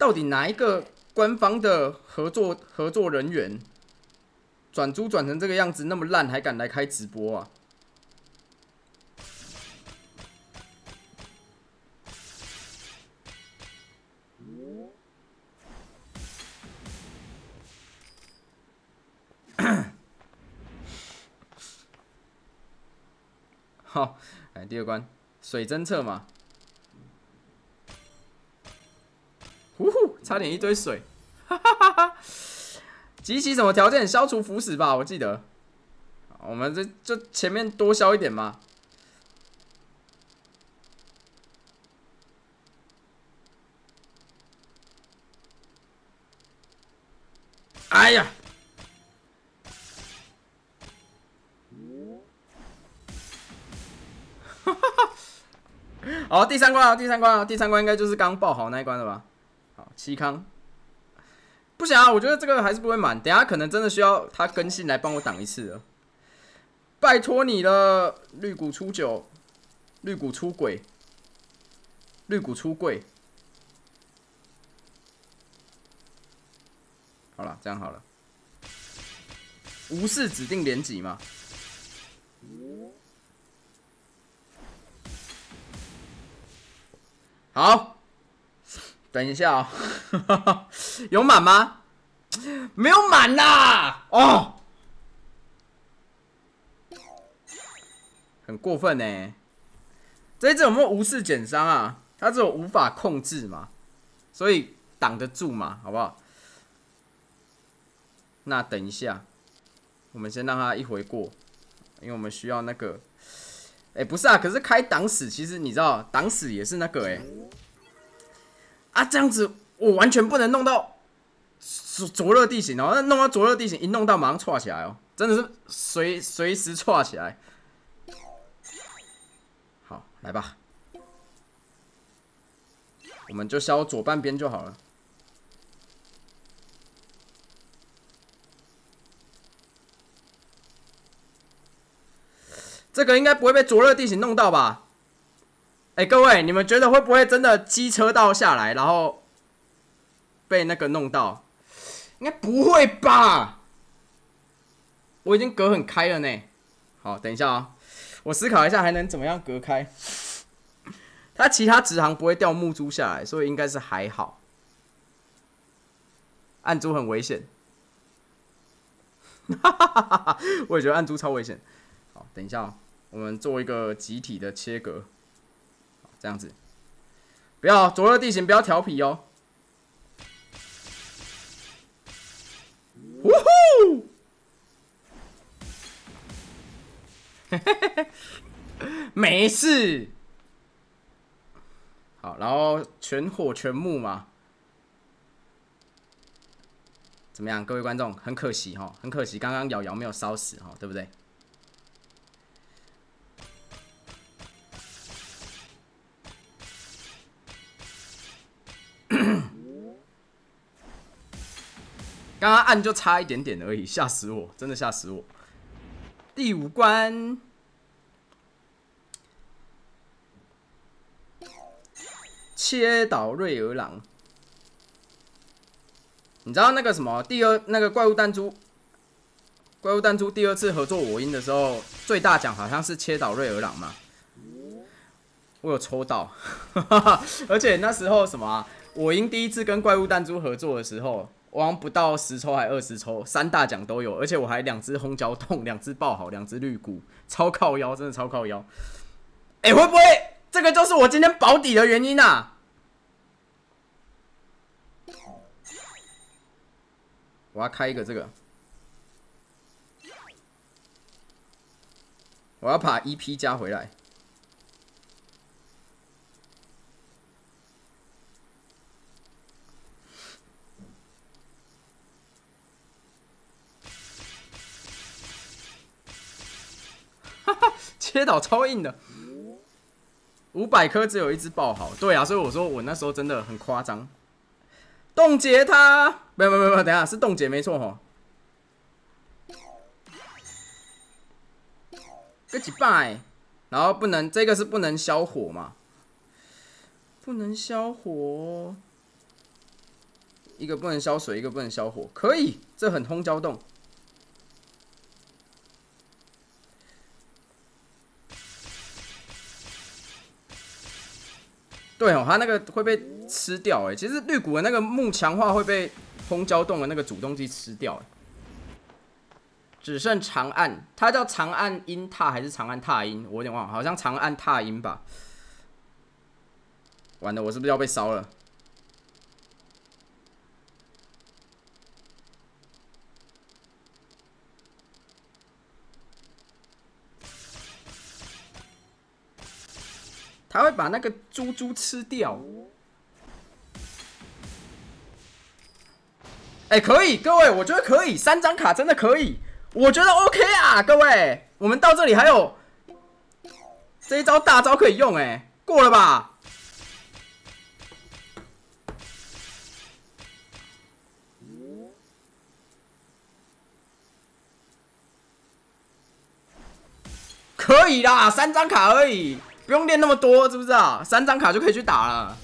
到底哪一个官方的合作合作人员转租转成这个样子，那么烂还敢来开直播啊？好，来第二关，水侦测嘛。呼呼，差点一堆水，哈哈哈哈！集齐什么条件？消除腐蚀吧，我记得。我们这就前面多消一点嘛。哎呀！哈哈哈！好，第三关啊，第三关啊，第三关应该就是刚爆好那一关了吧？好，七康。不行啊，我觉得这个还是不会满，等下可能真的需要他更新来帮我挡一次了。拜托你了，绿谷初九，绿谷出轨，绿谷出柜。好了，这样好了，无视指定连级嘛。好，等一下啊，有满吗？没有满呐！哦，很过分呢。这一只有没有无视减伤啊？它只有无法控制嘛，所以挡得住嘛，好不好？那等一下，我们先让它一回过，因为我们需要那个。哎，不是啊，可是开挡死，其实你知道，挡死也是那个哎。啊，这样子我完全不能弄到灼灼热地形哦，那弄到灼热地形，一弄到马上错起来哦，真的是随随时错起来。好，来吧，我们就削左半边就好了。这个应该不会被灼热地形弄到吧？哎，各位，你们觉得会不会真的机车道下来，然后被那个弄到？应该不会吧？我已经隔很开了呢。好，等一下啊，我思考一下还能怎么样隔开。它其他直行不会掉木珠下来，所以应该是还好。暗珠很危险，哈哈哈哈！我也觉得暗珠超危险。好，等一下，我们做一个集体的切割，这样子，不要左右地形不要调皮哦。呜呼！没事。好，然后全火全木嘛，怎么样，各位观众？很可惜哈，很可惜，刚刚瑶瑶没有烧死哈，对不对？刚刚按就差一点点而已，吓死我，真的吓死我。第五关，切倒瑞尔朗。你知道那个什么第二那个怪物弹珠，怪物弹珠第二次合作我音的时候，最大奖好像是切倒瑞尔朗嘛？我有抽到，而且那时候什么，我音第一次跟怪物弹珠合作的时候。我好像不到十抽还二十抽，三大奖都有，而且我还两只红胶洞，两只爆好，两只绿骨，超靠腰，真的超靠腰。哎，会不会这个就是我今天保底的原因啊？我要开一个这个，我要把 EP 加回来。切倒超硬的，五百颗只有一只爆好，对啊，所以我说我那时候真的很夸张。冻结它，没有没有没有，等下是冻结没错哈。个几拜，然后不能这个是不能消火嘛？不能消火，一个不能消水，一个不能消火，可以，这很通胶洞。对哦，他那个会被吃掉哎。其实绿谷的那个木强化会被轰胶洞的那个主动机吃掉。只剩长按，他叫长按音踏还是长按踏音？我有点忘了，好像长按踏音吧。完了，我是不是要被烧了？他会把那个猪猪吃掉。哎，可以，各位，我觉得可以，三张卡真的可以，我觉得 OK 啊，各位，我们到这里还有这一招大招可以用，哎，过了吧？可以啦，三张卡而已。不用练那么多，知不知道？三张卡就可以去打了。